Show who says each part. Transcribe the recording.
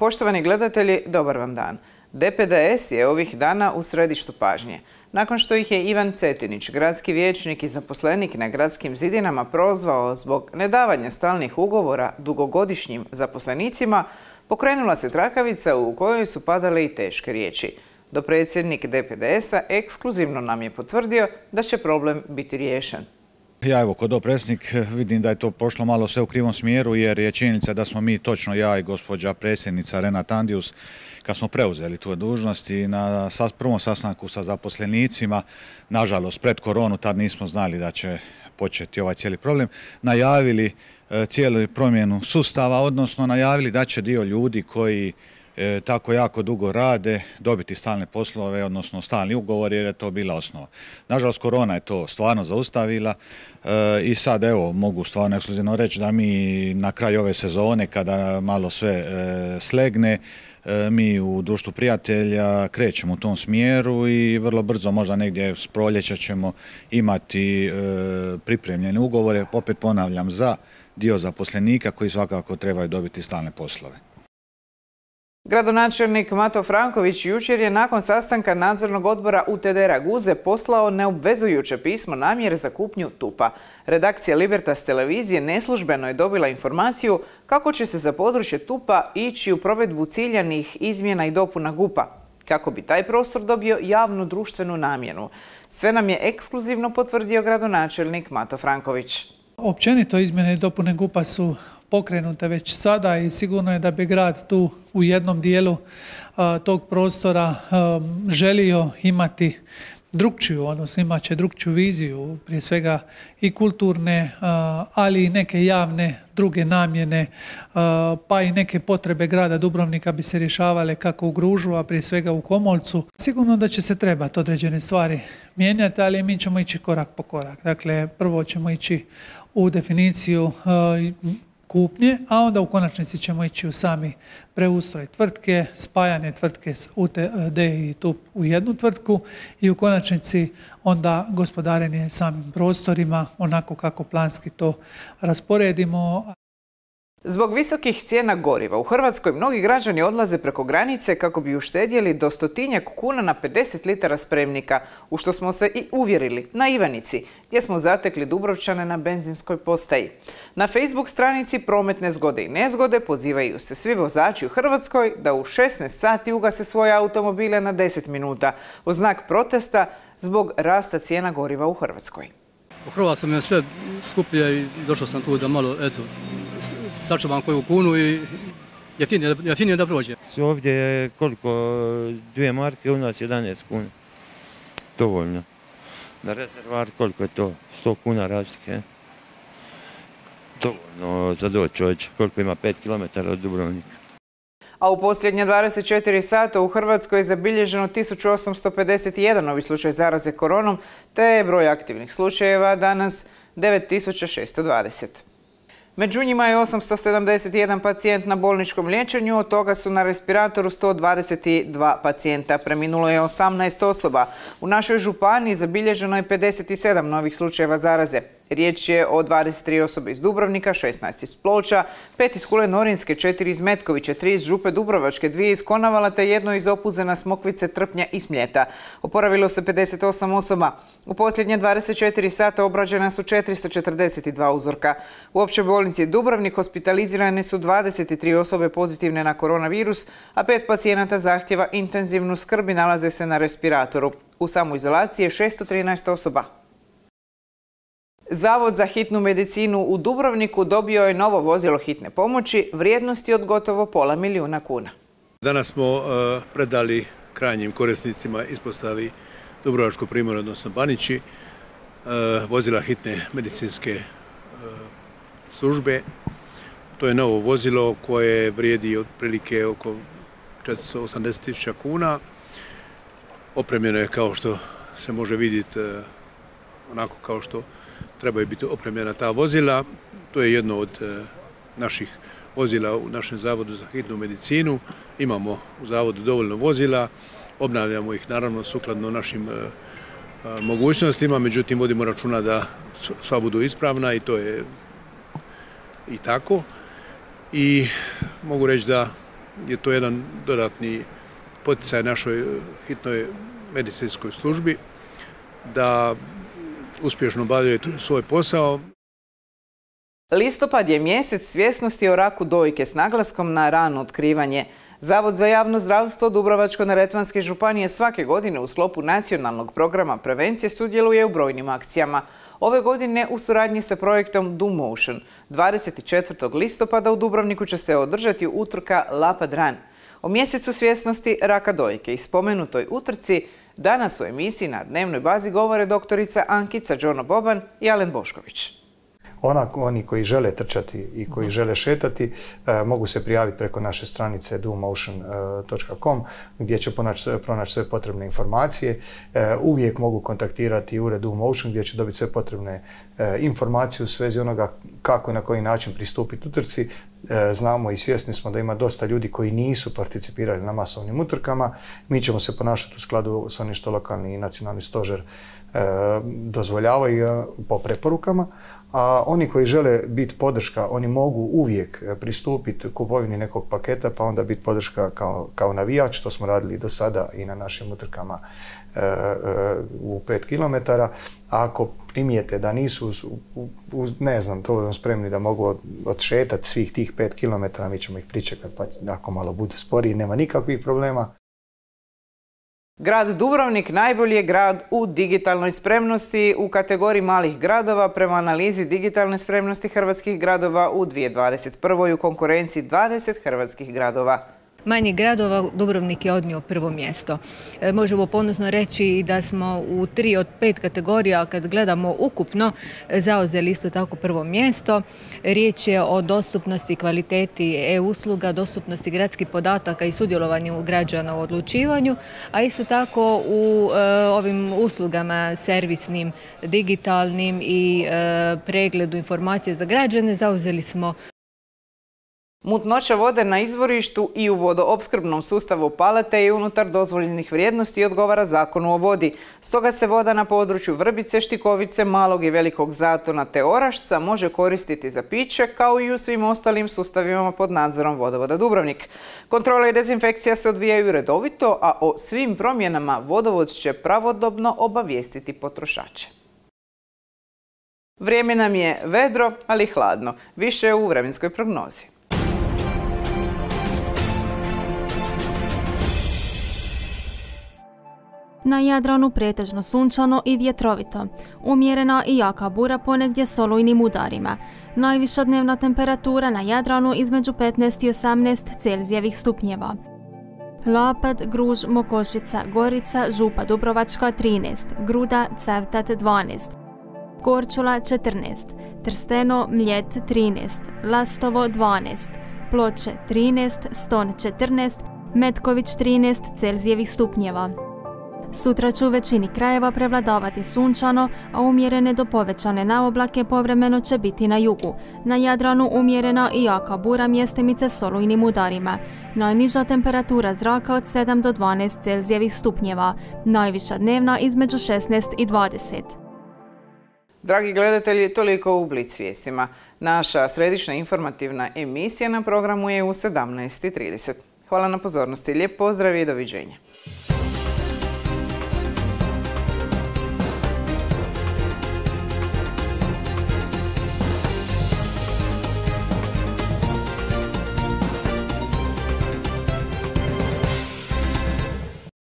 Speaker 1: Poštovani gledatelji, dobar vam dan. DPDS je ovih dana u središtu pažnje. Nakon što ih je Ivan Cetinić, gradski vijećnik i zaposlenik na gradskim zidinama prozvao zbog nedavanja stalnih ugovora dugogodišnjim zaposlenicima, pokrenula se trakavica u kojoj su padale i teške riječi. Dopredsjednik DPDS-a ekskluzivno nam je potvrdio da će problem biti riješen.
Speaker 2: Ja evo, kod predsjednik vidim da je to pošlo malo sve u krivom smjeru jer je činjenica da smo mi, točno ja i gospođa predsjednica Renat Andijus, kad smo preuzeli tu dužnost i na prvom sastanku sa zaposlenicima, nažalost pred koronu, tad nismo znali da će početi ovaj cijeli problem, najavili e, cijelu promjenu sustava, odnosno najavili da će dio ljudi koji E, tako jako dugo rade, dobiti stalne poslove, odnosno stalni ugovor jer je to bila osnova. Nažalost, korona je to stvarno zaustavila e, i sad evo mogu stvarno ekskluzivno reći da mi na kraju ove sezone kada malo sve e, slegne, mi u društvu prijatelja krećemo u tom smjeru i vrlo brzo, možda negdje s proljeća ćemo imati pripremljene ugovore, opet ponavljam, za dio zaposlenika koji svakako trebaju dobiti stalne poslove.
Speaker 1: Gradonačelnik Mato Franković jučer je nakon sastanka nadzornog odbora UTD Raguze poslao neobvezujuće pismo namjere za kupnju tupa. Redakcija Libertas televizije neslužbeno je dobila informaciju kako će se za područje tupa ići u provedbu ciljanih izmjena i dopuna gupa, kako bi taj prostor dobio javnu društvenu namjenu. Sve nam je ekskluzivno potvrdio gradonačelnik Mato Franković.
Speaker 3: Općenito izmjene i dopune gupa su pokrenute već sada i sigurno je da bi grad tu u jednom dijelu tog prostora želio imati drugčiju, odnosno imat će drugčiju viziju, prije svega i kulturne, ali i neke javne druge namjene, pa i neke potrebe grada Dubrovnika bi se rješavale kako u Gružu, a prije svega u Komolcu. Sigurno da će se trebati određene stvari mijenjati, ali mi ćemo ići korak po korak. Dakle, prvo ćemo ići u definiciju kupnje, a onda u konačnici ćemo ići u sami preustroj tvrtke, spajanje tvrtke UTD i TUP u jednu tvrtku i u konačnici onda gospodarenje samim prostorima onako kako planski to rasporedimo.
Speaker 1: Zbog visokih cijena goriva u Hrvatskoj mnogi građani odlaze preko granice kako bi uštedjeli do stotinjak kuna na 50 litara spremnika, u što smo se i uvjerili na Ivanici, gdje smo zatekli Dubrovčane na benzinskoj postaji. Na Facebook stranici Prometne zgode i nezgode pozivaju se svi vozači u Hrvatskoj da u 16 sati ugase svoje automobile na 10 minuta u znak protesta zbog rasta cijena goriva u Hrvatskoj.
Speaker 4: U Hrvatskoj je sve skuplje i došao sam tu da malo, eto, sačuvam koju kunu i jeftinije, jeftinije da prođe.
Speaker 5: Ovdje je koliko, dvije marke, u nas 11 kuna. Dovoljno. Na rezervar koliko je to? 100 kuna razlike. Dovoljno za doći čovječ, koliko ima 5 km od Dubrovnika
Speaker 1: a u posljednje 24 sata u Hrvatskoj je zabilježeno 1851 novi slučaj zaraze koronom, te je broj aktivnih slučajeva danas 9620. Među njima je 871 pacijent na bolničkom liječenju, od toga su na respiratoru 122 pacijenta. Preminulo je 18 osoba. U našoj županiji zabilježeno je 57 novih slučajeva zaraze. Riječ je o 23 osobe iz Dubrovnika, 16 iz Ploča, 5 iz Kule Norinske, 4 iz Metkovića, 3 iz Župe Dubrovačke, 2 iz Konavala te jedno iz Opuzena, Smokvice, Trpnja i Smljeta. Oporavilo se 58 osoba. U posljednje 24 sata obrađena su 442 uzorka. U općoj bolnici Dubrovnik hospitalizirane su 23 osobe pozitivne na koronavirus, a pet pacijenata zahtjeva intenzivnu skrb i nalaze se na respiratoru. U samoizolaciji je 613 osoba. Zavod za hitnu medicinu u Dubrovniku dobio je novo vozilo hitne pomoći vrijednosti od gotovo pola milijuna kuna.
Speaker 6: Danas smo e, predali krajnjim korisnicima ispostavi Dubrovačko primjer, odnosno Banići, e, vozila hitne medicinske e, službe. To je novo vozilo koje vrijedi otprilike oko 480 tisuća kuna. Opremljeno je kao što se može vidjeti onako kao što trebaju biti opremljena ta vozila. To je jedno od e, naših vozila u našem zavodu za hitnu medicinu. Imamo u zavodu dovoljno vozila, obnavljamo ih naravno sukladno našim e, e, mogućnostima, međutim vodimo računa da sva budu ispravna i to je i tako. I mogu reći da je to jedan dodatni poticaj našoj hitnoj medicinskoj službi da uspješno obavljaju svoj posao.
Speaker 1: Listopad je mjesec svjesnosti o raku dojke s naglaskom na rano otkrivanje. Zavod za javno zdravstvo Dubrovačko-Neretvanske županije svake godine u sklopu nacionalnog programa prevencije sudjeluje u brojnim akcijama. Ove godine u suradnji sa projektom Do Motion 24. listopada u Dubrovniku će se održati utrka Lapad Run. O mjesecu svjesnosti raka dojke i spomenutoj utrci danas u emisiji na dnevnoj bazi govore doktorica Ankica Džono Boban i Alen Bošković.
Speaker 7: Ona, oni koji žele trčati i koji mhm. žele šetati e, mogu se prijaviti preko naše stranice domotion.com gdje će pronaći sve potrebne informacije. E, uvijek mogu kontaktirati ured DoMotion gdje će dobiti sve potrebne e, informacije u svezi onoga kako i na koji način pristupiti utrci. Znamo i svjesni smo da ima dosta ljudi koji nisu participirali na masovnim utrkama. Mi ćemo se ponašati u skladu s onim što lokalni i nacionalni stožer dozvoljavaju po preporukama, a oni koji žele biti podrška, oni mogu uvijek pristupiti kupovini nekog paketa pa onda biti podrška kao, kao navijač, to smo radili do sada i na našim utrkama e, e, u 5 km. A ako primijete da nisu, ne znam, dovoljno spremni da mogu odšetati svih tih 5 km, mi ćemo ih pričekati pa ako malo bude sporiji, nema nikakvih problema.
Speaker 1: Grad Dubrovnik najbolji je grad u digitalnoj spremnosti u kategoriji malih gradova prema analizi digitalne spremnosti hrvatskih gradova u 2021. u konkurenciji 20 hrvatskih gradova
Speaker 8: manjih gradova Dubrovnik je odnio prvo mjesto. E, možemo ponosno reći da smo u tri od pet kategorija kad gledamo ukupno zauzeli isto tako prvo mjesto. Riječ je o dostupnosti kvaliteti e-usluga, dostupnosti gradskih podataka i sudjelovanju građana u odlučivanju, a isto tako u e, ovim uslugama servisnim, digitalnim i e, pregledu informacije za građane zauzeli smo
Speaker 1: Mutnoća vode na izvorištu i u vodoopskrbnom sustavu palete i unutar dozvoljenih vrijednosti odgovara zakonu o vodi. Stoga se voda na području Vrbice, Štikovice, Malog i Velikog Zatona te Orašca može koristiti za piće kao i u svim ostalim sustavima pod nadzorom vodovoda Dubrovnik. Kontrola i dezinfekcija se odvijaju redovito, a o svim promjenama vodovod će pravodobno obavijestiti potrošače. Vrijeme nam je vedro, ali hladno. Više u vremenskoj prognozi.
Speaker 9: Na Jadranu pretežno sunčano i vjetrovito. Umjerena i jaka bura ponegdje s olujnim udarima. Najviša dnevna temperatura na Jadranu između 15 i 18 Celzijevih stupnjeva. Lapad, Gruž, Mokošica, Gorica, Župa Dubrovačka 13, Gruda, Cevtat 12, Korčula 14, Trsteno, Mljet 13, Lastovo 12, Ploče 13, Ston 14, Metković 13 Celzijevih stupnjeva. Sutra će u većini krajeva prevladavati sunčano, a umjerene do povećane naoblake povremeno će biti na jugu. Na Jadranu umjerena i jaka bura mjestimice s olujnim udarima. Najniža temperatura zraka od 7 do 12 Celzijevih stupnjeva. Najviša dnevna između 16 i 20.
Speaker 1: Dragi gledatelji, toliko u Blic vijestima. Naša središnja informativna emisija na programu je u 17.30. Hvala na pozornosti, lijep pozdrav i doviđenja.